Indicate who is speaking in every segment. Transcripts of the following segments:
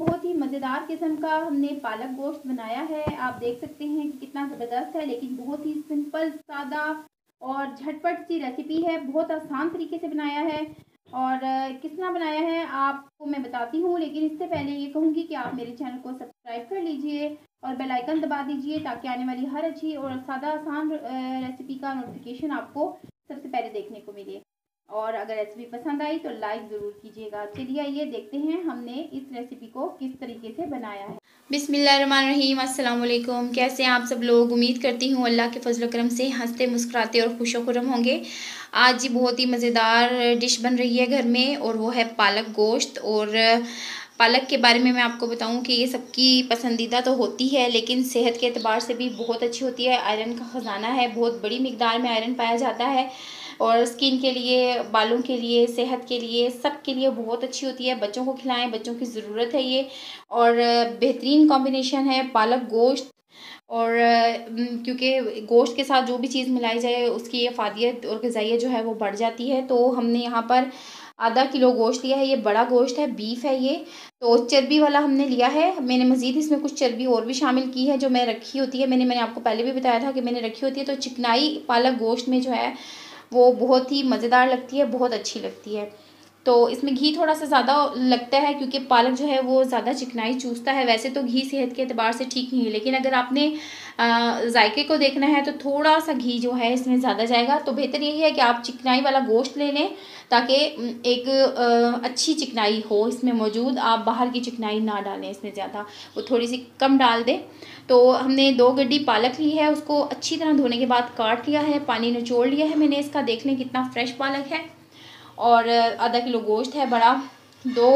Speaker 1: बहुत ही मज़ेदार किस्म का हमने पालक गोश्त बनाया है। आप देख सकते हैं कि कितना ज़बरदस्त है, लेकिन बहुत ही सिंपल सादा और झटपट सी रेसिपी है। बहुत आसान तरीके से बनाया है और तरह बनाया है आपको मैं बताती हूँ, लेकिन इससे पहले ये कहूँगी कि आप मेरे चैनल को सब्सक्राइब कर लीजिए और बेल आइकन दबा दीजिए ताकि आने वाली हर अच्छी और सादा, आसान रेसिपी का नोटिफिकेशन आपको सबसे पहले देखने को मिले। और अगर रेसिपी पसंद आई तो लाइक ज़रूर कीजिएगा। चलिए आइए देखते हैं हमने इस रेसिपी को किस तरीके से बनाया है।
Speaker 2: बिसमीम अल्लाम कैसे आप सब लोग? उम्मीद करती हूँ अल्लाह के फजल करम से हँसते, मुस्कुराते और खुश खुरम होंगे। आज बहुत ही मज़ेदार डिश बन रही है घर में और वो है पालक गोश्त। और पालक के बारे में मैं आपको बताऊँ कि ये सबकी पसंदीदा तो होती है, लेकिन सेहत के अतबार से भी बहुत अच्छी होती है। आयरन का ख़जाना है, बहुत बड़ी मकदार में आयरन पाया जाता है। और स्किन के लिए, बालों के लिए, सेहत के लिए, सब के लिए बहुत अच्छी होती है। बच्चों को खिलाएँ, बच्चों की ज़रूरत है ये। और बेहतरीन कॉम्बिनेशन है, पालक गोश्त। और क्योंकि गोश्त के साथ जो भी चीज़ मिलाई जाए, उसकी अफादियत और गज़ाइयत जो है वो बढ़ जाती है। तो हमने यहाँ पर आधा किलो गोश्त लिया है, ये बड़ा गोश्त है, बीफ है ये। तो चर्बी वाला हमने लिया है। मैंने मज़ीद इसमें कुछ चर्बी और भी शामिल की है, जो मैं रखी होती है। मैंने मैंने आपको पहले भी बताया था कि मैंने रखी होती है। तो चिकनाई पालक गोश्त में जो है वो बहुत ही मज़ेदार लगती है, बहुत अच्छी लगती है। तो इसमें घी थोड़ा सा ज़्यादा लगता है क्योंकि पालक जो है वो ज़्यादा चिकनाई चूसता है। वैसे तो घी सेहत के अतबार से ठीक नहीं है, लेकिन अगर आपने जायके को देखना है तो थोड़ा सा घी जो है इसमें ज़्यादा जाएगा। तो बेहतर यही है कि आप चिकनाई वाला गोश्त ले लें ताकि एक अच्छी चिकनाई हो इसमें मौजूद। आप बाहर की चिकनाई ना डालें इसमें ज़्यादा। वो थोड़ी सी कम डाल दें। तो हमने दो गड्डी पालक ली है, उसको अच्छी तरह धोने के बाद काट लिया है, पानी निचोड़ लिया है मैंने, इसका देख लें कितना फ्रेश पालक है। और आधा किलो गोश्त है बड़ा, दो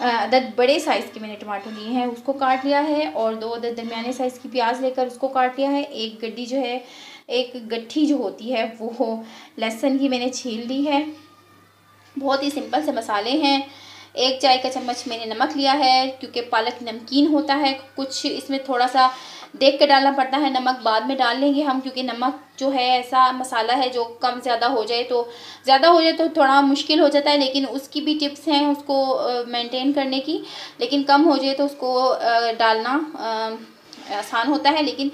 Speaker 2: अदद बड़े साइज़ के मैंने टमाटर लिए हैं, उसको काट लिया है, और दो अदद दरमियाने साइज़ की प्याज लेकर उसको काट लिया है। एक गड्डी जो है, एक गट्ठी जो होती है, वो लहसुन की मैंने छील ली है। बहुत ही सिंपल से मसाले हैं। एक चाय का चम्मच मैंने नमक लिया है, क्योंकि पालक नमकीन होता है। कुछ इसमें थोड़ा सा देख के डालना पड़ता है, नमक बाद में डाल लेंगे हम, क्योंकि नमक जो है ऐसा मसाला है जो कम ज़्यादा हो जाए तो ज़्यादा हो जाए तो थोड़ा मुश्किल हो जाता है, लेकिन उसकी भी टिप्स हैं उसको मेंटेन करने की। लेकिन कम हो जाए तो उसको डालना आसान होता है, लेकिन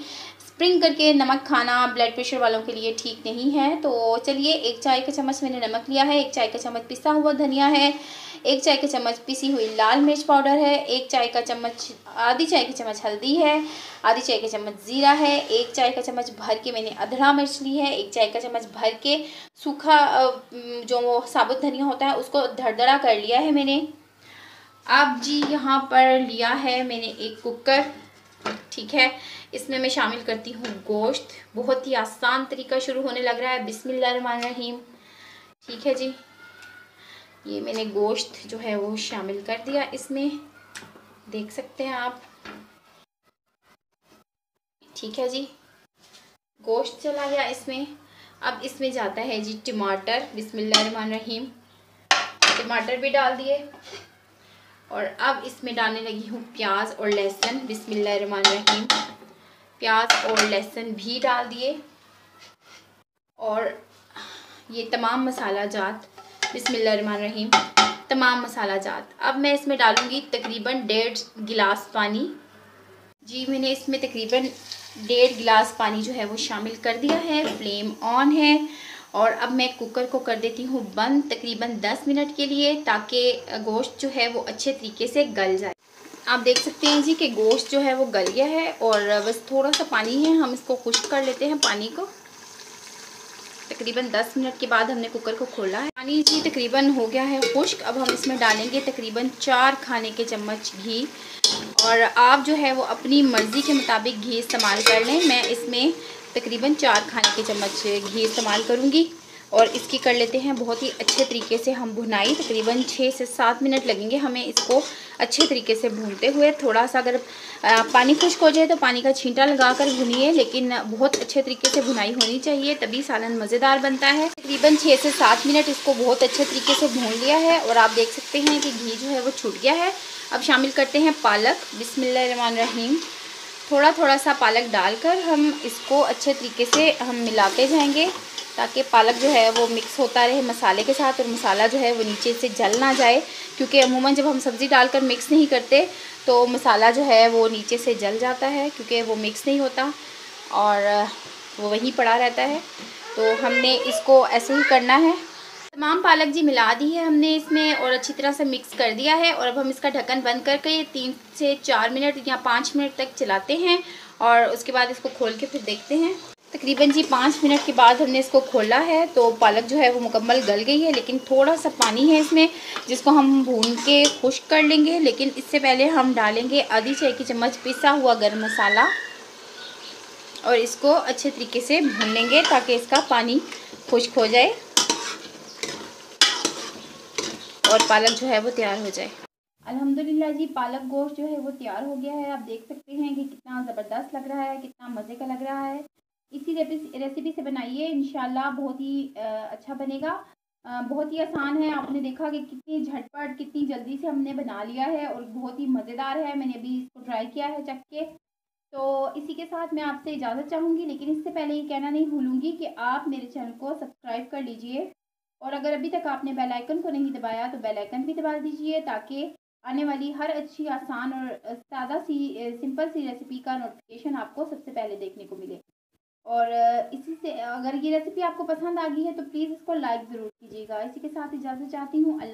Speaker 2: स्प्रिंग करके नमक खाना ब्लड प्रेशर वालों के लिए ठीक नहीं है। तो चलिए, एक चाय का चम्मच मैंने नमक लिया है, एक चाय का चम्मच पिसा हुआ धनिया है, एक चाय का चम्मच पिसी हुई लाल मिर्च पाउडर है, एक चाय का चम्मच, आधी चाय का चम्मच हल्दी है, आधी चाय का चम्मच ज़ीरा है, एक चाय का चम्मच भर के मैंने अधड़ा मिर्च ली है, एक चाय का चम्मच भर के सूखा जो वो साबुत धनिया होता है उसको धड़धड़ा कर लिया है मैंने। अब जी यहाँ पर लिया है मैंने एक कुकर। ठीक है? इसमें मैं शामिल करती हूँ गोश्त। बहुत ही आसान तरीका शुरू होने लग रहा है। बिस्मिल्लाहिर्रहमानिर्रहीम। ठीक है जी? ये मैंने गोश्त जो है वो शामिल कर दिया इसमें। देख सकते हैं आप। ठीक है जी? गोश्त चला गया इसमें। अब इसमें जाता है जी टमाटर। बिस्मिल्लाहिर्रहमानिर्रहीम। टमाटर भी डाल दिए। और अब इसमें डालने लगी हूँ प्याज और लहसुन। बिस्मिल्लाहिर्रहमानिर्रहीम। प्याज और लहसुन भी डाल दिए। और ये तमाम मसाला जात। बिस्मिल्लाहिर्रहमानिर्रहीम। तमाम मसाला जात। अब मैं इसमें डालूँगी तकरीबन डेढ़ गिलास पानी। जी, मैंने इसमें तकरीबन डेढ़ गिलास पानी जो है वो शामिल कर दिया है। फ्लेम ऑन है। और अब मैं कुकर को कर देती हूँ बंद तकरीबन 10 मिनट के लिए ताकि गोश्त जो है वो अच्छे तरीके से गल जाए। आप देख सकते हैं जी कि गोश्त जो है वो गल गया है और बस थोड़ा सा पानी है, हम इसको खुश्क कर लेते हैं पानी को। तकरीबन 10 मिनट के बाद हमने कुकर को खोला है। पानी जी तकरीबन हो गया है खुश्क, अब हम इसमें डालेंगे तकरीबन चार खाने के चम्मच घी। और आप जो है वो अपनी मर्ज़ी के मुताबिक घी इस्तेमाल कर लें। मैं इसमें तकरीबन चार खाने के चम्मच घी इस्तेमाल करूँगी और इसकी कर लेते हैं बहुत ही अच्छे तरीके से हम भुनाई। तकरीबन छः से सात मिनट लगेंगे हमें इसको अच्छे तरीके से भूनते हुए। थोड़ा सा अगर पानी खुश्क हो जाए तो पानी का छींटा लगा कर भुनिए, लेकिन बहुत अच्छे तरीके से भुनाई होनी चाहिए, तभी सालन मज़ेदार बनता है। तकरीबन छः से सात मिनट इसको बहुत अच्छे तरीके से भून लिया है और आप देख सकते हैं कि घी जो है वो छूट गया है। अब शामिल करते हैं पालक। बिसमीम थोड़ा थोड़ा सा पालक डालकर हम इसको अच्छे तरीके से हम मिलाते जाएँगे, ताकि पालक जो है वो मिक्स होता रहे मसाले के साथ और मसाला जो है वो नीचे से जल ना जाए। क्योंकि अमूमन जब हम सब्ज़ी डालकर मिक्स नहीं करते तो मसाला जो है वो नीचे से जल जाता है, क्योंकि वो मिक्स नहीं होता और वो वहीं पड़ा रहता है। तो हमने इसको ऐसे ही करना है। तमाम पालक जी मिला दी है हमने इसमें और अच्छी तरह से मिक्स कर दिया है और अब हम इसका ढक्कन बंद करके तीन से चार मिनट या पाँच मिनट तक चलाते हैं और उसके बाद इसको खोल के फिर देखते हैं। तकरीबन जी पाँच मिनट के बाद हमने इसको खोला है तो पालक जो है वो मुकम्मल गल गई है लेकिन थोड़ा सा पानी है इसमें जिसको हम भून के खुश्क कर लेंगे लेकिन इससे पहले हम डालेंगे आधी चाय की चम्मच पिसा हुआ गर्म मसाला और इसको अच्छे तरीके से भून लेंगे ताकि इसका पानी खुश्क हो जाए। और पालक जो है वो तैयार हो जाए।
Speaker 1: अल्हम्दुलिल्लाह जी, पालक गोश्त जो है वो तैयार हो गया है। आप देख सकते हैं कि कितना ज़बरदस्त लग रहा है, कितना मज़े का लग रहा है। इसी रेसिपी से बनाइए इन बहुत ही अच्छा बनेगा। बहुत ही आसान है। आपने देखा कि कितनी झटपट, कितनी जल्दी से हमने बना लिया है और बहुत ही मज़ेदार है। मैंने अभी इसको ट्राई किया है चख के। तो इसी के साथ मैं आपसे इजाज़त चाहूँगी, लेकिन इससे पहले ये कहना नहीं भूलूँगी कि आप मेरे चैनल को सब्सक्राइब कर लीजिए। और अगर अभी तक आपने बेल आइकन को नहीं दबाया तो बेल आइकन भी दबा दीजिए ताकि आने वाली हर अच्छी, आसान और सादा सी सिंपल सी रेसिपी का नोटिफिकेशन आपको सबसे पहले देखने को मिले। और इसी से, अगर ये रेसिपी आपको पसंद आ गई है तो प्लीज़ इसको लाइक ज़रूर कीजिएगा। इसी के साथ इजाज़त चाहती हूँ। अल्लाह